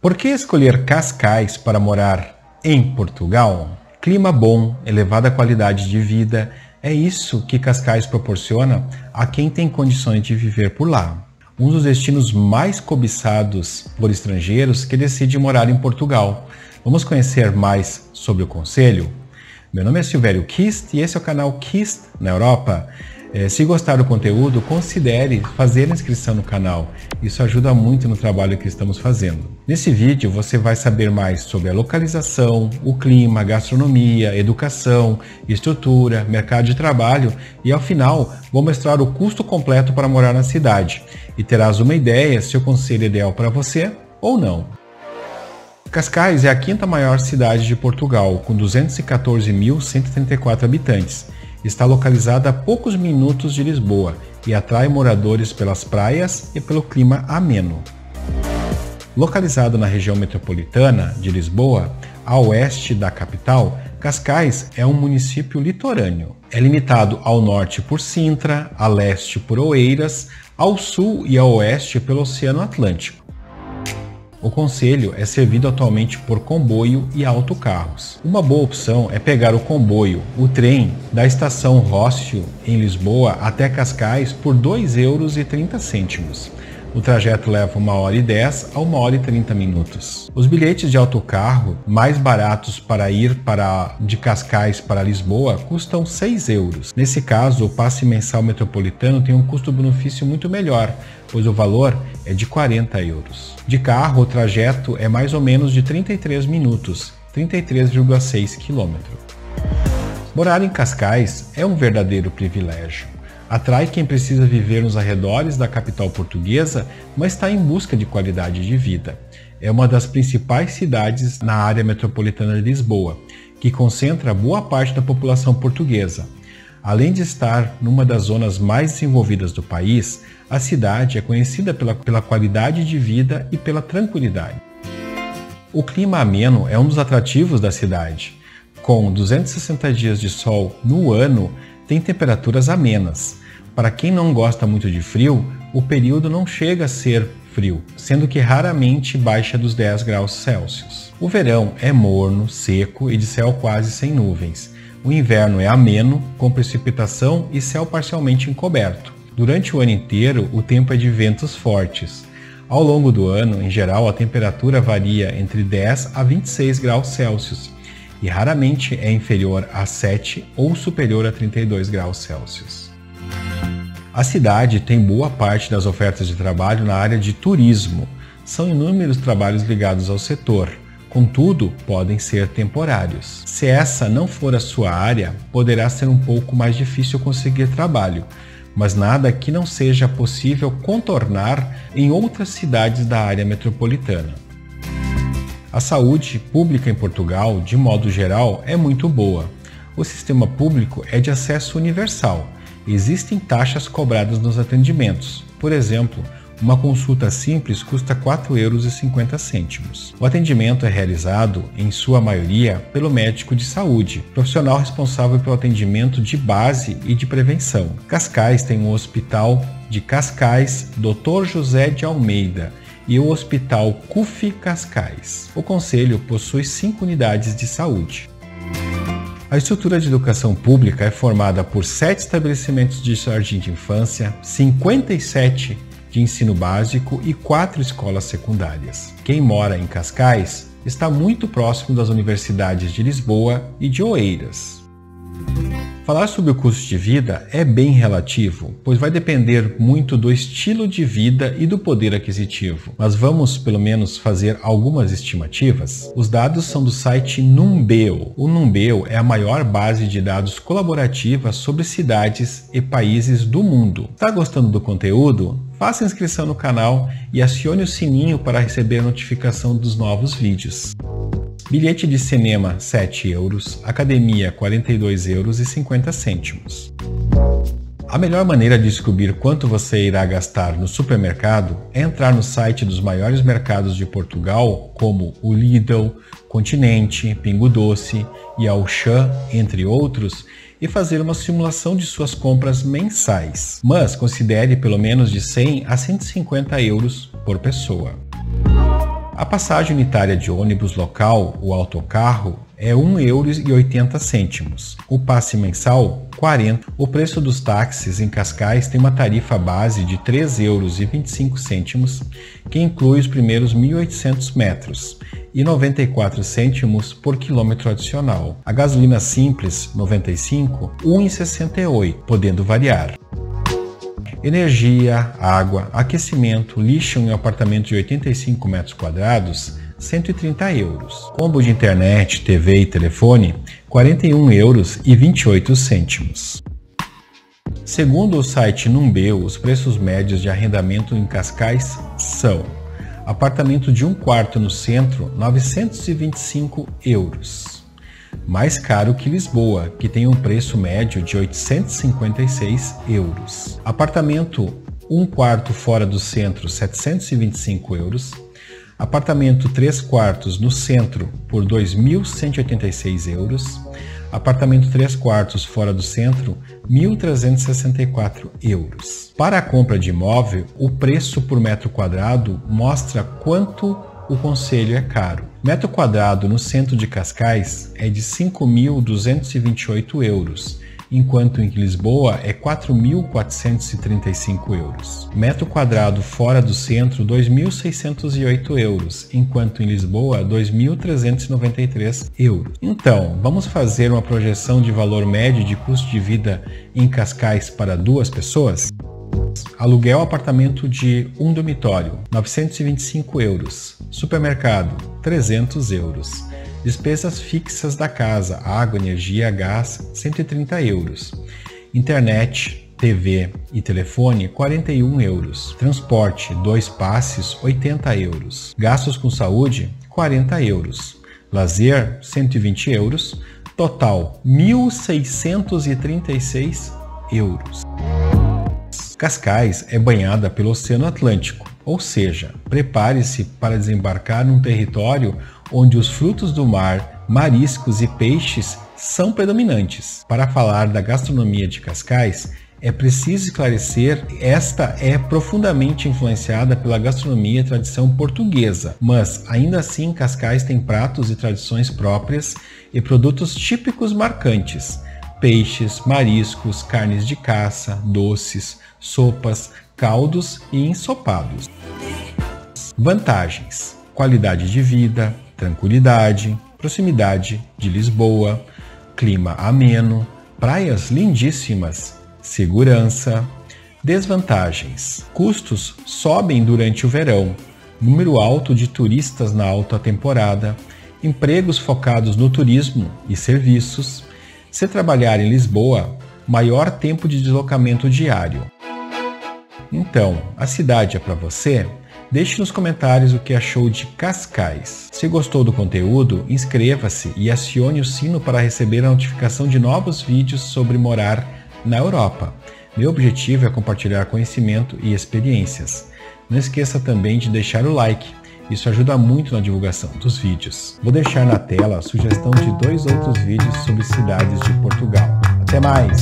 Por que escolher Cascais para morar em Portugal? Clima bom, elevada qualidade de vida, é isso que Cascais proporciona a quem tem condições de viver por lá. Um dos destinos mais cobiçados por estrangeiros que decide morar em Portugal. Vamos conhecer mais sobre o conselho? Meu nome é Silvério Kist e esse é o canal Kist na Europa. É, se gostar do conteúdo, considere fazer inscrição no canal. Isso ajuda muito no trabalho que estamos fazendo. Nesse vídeo você vai saber mais sobre a localização, o clima, gastronomia, educação, estrutura, mercado de trabalho e ao final vou mostrar o custo completo para morar na cidade e terás uma ideia se o conselho é ideal para você ou não. Cascais é a quinta maior cidade de Portugal, com 214.134 habitantes está localizada a poucos minutos de Lisboa e atrai moradores pelas praias e pelo clima ameno. Localizado na região metropolitana de Lisboa, a oeste da capital, Cascais é um município litorâneo. É limitado ao norte por Sintra, a leste por Oeiras, ao sul e a oeste pelo Oceano Atlântico. O conselho é servido atualmente por comboio e autocarros. Uma boa opção é pegar o comboio, o trem, da estação Rócio, em Lisboa, até Cascais por R$ 2,30 o trajeto leva 1 hora e 10 a 1 hora e 30 minutos. Os bilhetes de autocarro mais baratos para ir para de Cascais para Lisboa custam 6 euros. Nesse caso, o passe mensal metropolitano tem um custo-benefício muito melhor, pois o valor é de 40 euros. De carro, o trajeto é mais ou menos de 33 minutos, 33,6 km. Morar em Cascais é um verdadeiro privilégio atrai quem precisa viver nos arredores da capital portuguesa, mas está em busca de qualidade de vida. É uma das principais cidades na área metropolitana de Lisboa, que concentra boa parte da população portuguesa. Além de estar numa das zonas mais desenvolvidas do país, a cidade é conhecida pela, pela qualidade de vida e pela tranquilidade. O clima ameno é um dos atrativos da cidade. Com 260 dias de sol no ano, tem temperaturas amenas. Para quem não gosta muito de frio, o período não chega a ser frio, sendo que raramente baixa dos 10 graus Celsius. O verão é morno, seco e de céu quase sem nuvens. O inverno é ameno, com precipitação e céu parcialmente encoberto. Durante o ano inteiro, o tempo é de ventos fortes. Ao longo do ano, em geral, a temperatura varia entre 10 a 26 graus Celsius e raramente é inferior a 7 ou superior a 32 graus Celsius. A cidade tem boa parte das ofertas de trabalho na área de turismo. São inúmeros trabalhos ligados ao setor, contudo, podem ser temporários. Se essa não for a sua área, poderá ser um pouco mais difícil conseguir trabalho, mas nada que não seja possível contornar em outras cidades da área metropolitana. A saúde pública em Portugal, de modo geral, é muito boa. O sistema público é de acesso universal Existem taxas cobradas nos atendimentos. Por exemplo, uma consulta simples custa R$ 4,50. O atendimento é realizado, em sua maioria, pelo médico de saúde, profissional responsável pelo atendimento de base e de prevenção. Cascais tem um hospital de Cascais, Dr. José de Almeida, e o Hospital CUF Cascais. O conselho possui cinco unidades de saúde. A estrutura de educação pública é formada por sete estabelecimentos de jardim de infância, 57 de ensino básico e quatro escolas secundárias. Quem mora em Cascais está muito próximo das universidades de Lisboa e de Oeiras. Falar sobre o custo de vida é bem relativo, pois vai depender muito do estilo de vida e do poder aquisitivo. Mas vamos pelo menos fazer algumas estimativas. Os dados são do site Numbeo. O Numbeo é a maior base de dados colaborativa sobre cidades e países do mundo. Está gostando do conteúdo? Faça inscrição no canal e acione o sininho para receber notificação dos novos vídeos. Bilhete de cinema 7 euros, academia 42 euros e 50 cêntimos. A melhor maneira de descobrir quanto você irá gastar no supermercado é entrar no site dos maiores mercados de Portugal, como o Lidl, Continente, Pingo Doce e Auchan, entre outros, e fazer uma simulação de suas compras mensais. Mas considere pelo menos de 100 a 150 euros por pessoa. A passagem unitária de ônibus local, o autocarro, é R$ 1,80€. O passe mensal, 40. O preço dos táxis em Cascais tem uma tarifa base de R$ 3,25€, que inclui os primeiros 1.800 metros e 94 cêntimos por quilômetro adicional. A gasolina simples 95, 1,68, podendo variar. Energia, água, aquecimento, lixo em um apartamento de 85 metros quadrados, 130 euros. Combo de internet, TV e telefone, 41 euros e 28 cêntimos. Segundo o site Numbeu, os preços médios de arrendamento em Cascais são apartamento de um quarto no centro, 925 euros mais caro que Lisboa, que tem um preço médio de 856 euros. Apartamento um quarto fora do centro, 725 euros. Apartamento 3 quartos no centro por 2.186 euros. Apartamento 3 quartos fora do centro, 1.364 euros. Para a compra de imóvel, o preço por metro quadrado mostra quanto o conselho é caro. Metro quadrado no centro de Cascais é de 5.228 euros, enquanto em Lisboa é 4.435 euros. Metro quadrado fora do centro, 2.608 euros, enquanto em Lisboa, 2.393 euros. Então, vamos fazer uma projeção de valor médio de custo de vida em Cascais para duas pessoas? Aluguel apartamento de um dormitório, 925 euros. Supermercado, 300 euros. Despesas fixas da casa, água, energia, gás, 130 euros. Internet, TV e telefone, 41 euros. Transporte, dois passes, 80 euros. Gastos com saúde, 40 euros. Lazer, 120 euros. Total, 1.636 euros. Cascais é banhada pelo Oceano Atlântico, ou seja, prepare-se para desembarcar num território onde os frutos do mar, mariscos e peixes são predominantes. Para falar da gastronomia de Cascais, é preciso esclarecer, esta é profundamente influenciada pela gastronomia e tradição portuguesa, mas ainda assim Cascais tem pratos e tradições próprias e produtos típicos marcantes peixes, mariscos, carnes de caça, doces, sopas, caldos e ensopados. Vantagens: qualidade de vida, tranquilidade, proximidade de Lisboa, clima ameno, praias lindíssimas, segurança. Desvantagens: custos sobem durante o verão, número alto de turistas na alta temporada, empregos focados no turismo e serviços, se trabalhar em Lisboa, maior tempo de deslocamento diário. Então, a cidade é para você? Deixe nos comentários o que achou de Cascais. Se gostou do conteúdo, inscreva-se e acione o sino para receber a notificação de novos vídeos sobre morar na Europa. Meu objetivo é compartilhar conhecimento e experiências. Não esqueça também de deixar o like isso ajuda muito na divulgação dos vídeos. Vou deixar na tela a sugestão de dois outros vídeos sobre cidades de Portugal. Até mais!